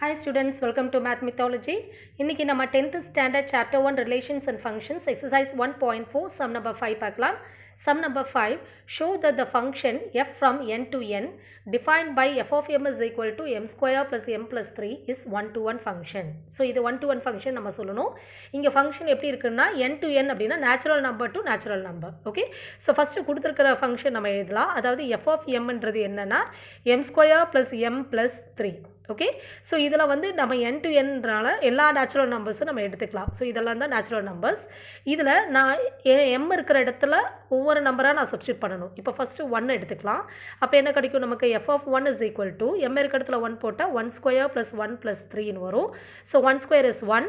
Hi students welcome to math mythology இன்றைக்கி நம்ம tenth standard chapter one relations and functions exercise one point four sum number five பார்க்கலாம் sum number five show the the function F from N to N define by F of M is equal to M square plus M plus three is one to one function so இது one to one function நம்ம சொல்லணும் இங்கே function எப்படி இருக்குன்னா என் to N அப்படின்னா natural number to natural number okay so first கொடுத்துருக்கிற function நம்ம எழுதலாம் அதாவது எஃப் ஆஃப் எம்ன்றது என்னென்னா M square plus M plus three okay so இதில் வந்து நம்ம என் டு என்னால் எல்லா நேச்சுரல் நம்பர்ஸும் நம்ம எடுத்துக்கலாம். ஸோ இதெல்லாம் தான் நேச்சுரல் நம்பர்ஸ் இதில் நான் எம் இருக்கிற இடத்துல ஒவ்வொரு நம்பராக நான் சப்ஸ்டியூட் பண்ணணும். இப்போ ஃபஸ்ட்டு ஒன் எடுத்துக்கலாம். அப்போ என்ன கிடைக்கும்? நமக்கு F of one is equal to M இருக்கிற இடத்துல ஒன் போட்டால் one square plus one plus த்ரீன்னு வரும். So one square is one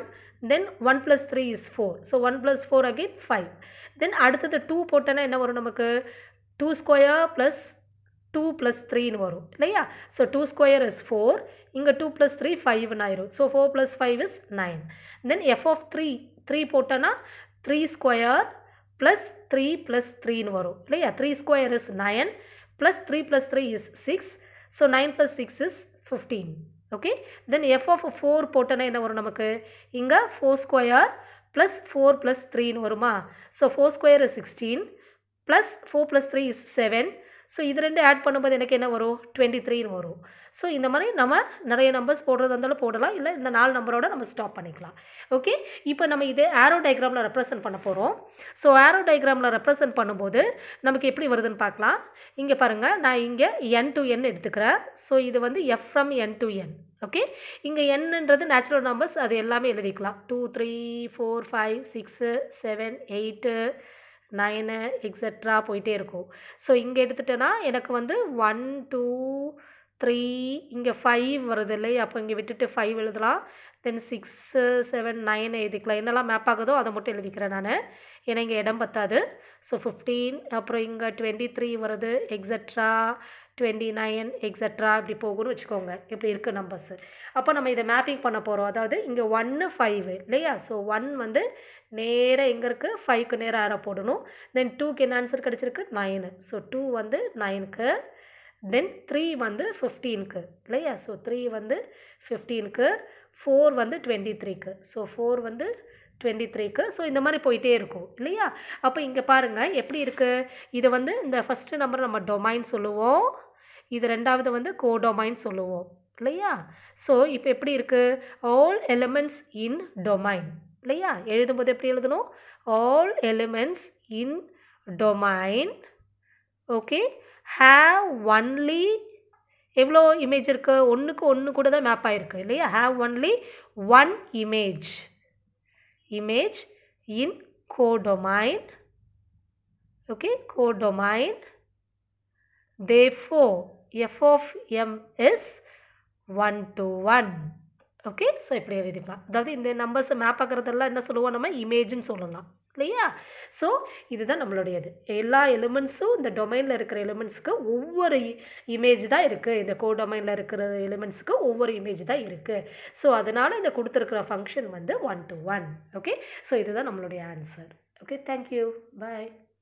then one plus three is four so one plus four again five then அடுத்தது two போட்டோன்னா என்ன வரும் நமக்கு? Two square plus two plus த்ரீன்னு வரும் இல்லையா? So two square is four இங்கே டூ ப்ளஸ் த்ரீ ஃபைவ்னு ஆயிரும். So four plus five is nine then f of three three போட்டோன்னா three square plus three plus த்ரீன்னு வரும் இல்லையா? Three square is nine plus three plus three is six so nine plus six is fifteen okay then f of four போட்டோன்னா என்ன வரும் நமக்கு? இங்கே four square plus four plus த்ரீன்னு வருமா? So four square is sixteen plus four plus three is seven so இது ரெண்டு add பண்ணும்போது எனக்கு என்ன வரும்? டுவெண்ட்டி த்ரீன்னு வரும். ஸோ இந்த மாதிரி நம்ம நிறைய நம்பர்ஸ் போடுறது இருந்தாலும் போடலாம். இல்லை இந்த நாலு நம்பரோட நம்ம ஸ்டாப் பண்ணிக்கலாம். ஓகே இப்போ நம்ம இது ஆரோ டயக்ராமில் ரெப்ரசன்ட் பண்ண போகிறோம் ஸோ ஆரோ டயக்ராமில் ரெப்ரசன்ட் பண்ணும்போது நமக்கு எப்படி வருதுன்னு பார்க்கலாம். இங்கே பாருங்கள் நான் இங்கே என் டு என் எடுத்துக்கிறேன். ஸோ இது வந்து f from N to N okay இங்கே என்னன்றது நேச்சுரல் நம்பர்ஸ் அது எல்லாமே எழுதிக்கலாம். Two three four five six seven eight nine extra போயிட்டே இருக்கும். ஸோ இங்கே எடுத்துட்டேன்னா எனக்கு வந்து ஒன் டூ த்ரீ இங்கே ஃபைவ் வருது இல்லையா? அப்போ இங்கே விட்டுட்டு ஃபைவ் எழுதலாம். தென் சிக்ஸு செவன் நைன் எழுதிக்கலாம். என்னெல்லாம் மேப் ஆகுதோ அதை மட்டும் எழுதிக்கிறேன் நான். ஏன்னா இங்கே இடம் பத்தாது. ஸோ ஃபிஃப்டீன் அப்புறம் இங்கே டுவெண்ட்டி த்ரீ வருது எக்ஸட்ரா டுவெண்ட்டி நைன் எக்ஸட்ரா இப்படி போகும்னு வச்சுக்கோங்க. இப்படி இருக்குது நம்பர்ஸு அப்போ நம்ம இதை மேப்பிங் பண்ண போகிறோம் அதாவது இங்கே ஒன்று ஃபைவ் இல்லையா? ஸோ ஒன் வந்து நேராக எங்கே இருக்குது ஃபைவ்க்கு நேராக ஆரோ போடணும். தென் டூக்கு என்ன ஆன்சர் கிடச்சிருக்கு? நைனு ஸோ டூ வந்து நைனுக்கு தென் த்ரீ வந்து ஃபிஃப்டீனுக்கு இல்லையா? ஸோ த்ரீ வந்து ஃபிஃப்டீனுக்கு ஃபோர் வந்து டுவெண்ட்டி த்ரீக்கு ஸோ ஃபோர் வந்து டுவெண்ட்டி த்ரீக்கு ஸோ இந்த மாதிரி போயிட்டே இருக்கும் இல்லையா? அப்போ இங்கே பாருங்கள் எப்படி இருக்குது இது வந்து இந்த ஃபஸ்ட்டு நம்பர் நம்ம டொமைன் சொல்லுவோம். இது ரெண்டாவது வந்து கோடொமைன் சொல்லுவோம் இல்லையா? ஸோ இப்போ எப்படி இருக்குது ஆல் எலிமெண்ட்ஸ் இன் டொமைன் இல்லையா? எழுதும்போது எப்படி எழுதணும்? All elements in domain okay have only எவ்வளோ இமேஜ் இருக்குது ஒன்றுக்கு ஒன்று கூட தான் மேப் ஆகிருக்கு இல்லையா? Have only one image image in codomain okay codomain therefore f of m is one to one okay so இப்படி எழுதிக்கலாம்? அதாவது இந்த நம்பர்ஸை மேப் ஆக்கிறதெல்லாம் என்ன சொல்லுவோம்? நம்ம இமேஜ்னு சொல்லலாம். இல்லையா? ஸோ இதுதான் நம்மளுடையது. எல்லா எலிமெண்ட்ஸும் இந்த டொமைனில் இருக்கிற எலிமெண்ட்ஸுக்கு ஒவ்வொரு இமேஜ் தான் இருக்குது இந்த கோ டொமைனில் இருக்கிற எலிமெண்ட்ஸுக்கு ஒவ்வொரு இமேஜ் தான் இருக்குது ஸோ அதனால் இந்த கொடுத்துருக்குற ஃபங்க்ஷன் வந்து one to one okay so இதுதான் நம்மளுடைய ஆன்சர் ஓகே தேங்க்யூ பாய்